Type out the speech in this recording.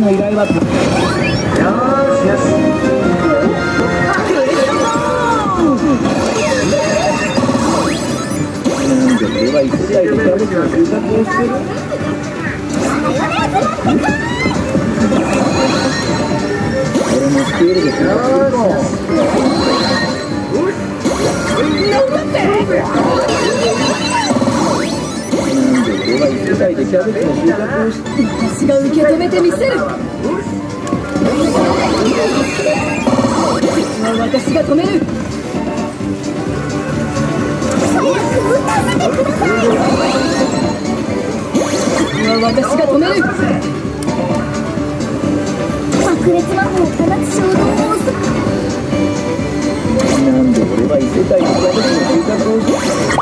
の依頼はよしよしは一切でキャベツの収穫をしてる俺もスクールで収穫するぞ俺は一切でキャベツの収穫をして私が受け止めてみせる私が止める私が止める爆裂魔法を放つ衝動をなんで俺は異世界でキャベツの収穫を